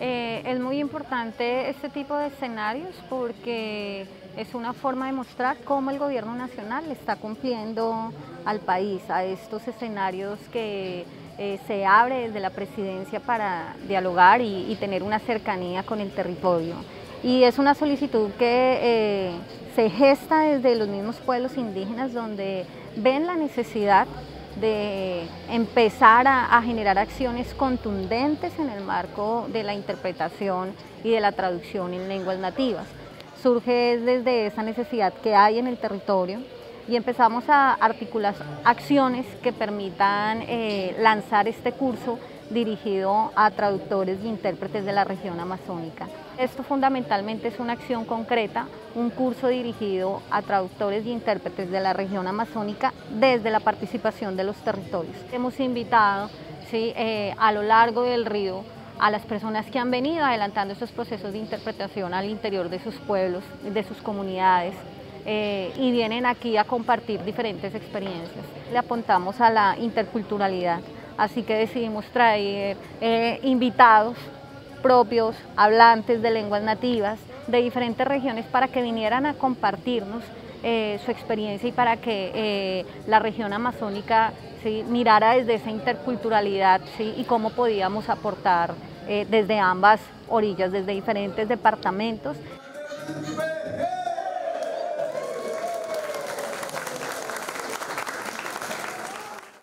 Eh, es muy importante este tipo de escenarios porque es una forma de mostrar cómo el gobierno nacional está cumpliendo al país a estos escenarios que eh, se abre desde la presidencia para dialogar y, y tener una cercanía con el territorio. Y es una solicitud que eh, se gesta desde los mismos pueblos indígenas donde ven la necesidad de empezar a, generar acciones contundentes en el marco de la interpretación y de la traducción en lenguas nativas. Surge desde esa necesidad que hay en el territorio y empezamos a articular acciones que permitan eh, lanzar este curso dirigido a traductores e intérpretes de la región amazónica. Esto fundamentalmente es una acción concreta, un curso dirigido a traductores e intérpretes de la región amazónica desde la participación de los territorios. Hemos invitado ¿sí? eh, a lo largo del río a las personas que han venido adelantando estos procesos de interpretación al interior de sus pueblos, de sus comunidades, eh, y vienen aquí a compartir diferentes experiencias. Le apuntamos a la interculturalidad, así que decidimos traer eh, invitados propios, hablantes de lenguas nativas de diferentes regiones para que vinieran a compartirnos eh, su experiencia y para que la región amazónica mirara desde esa interculturalidad y cómo podíamos aportar desde ambas orillas, desde diferentes departamentos.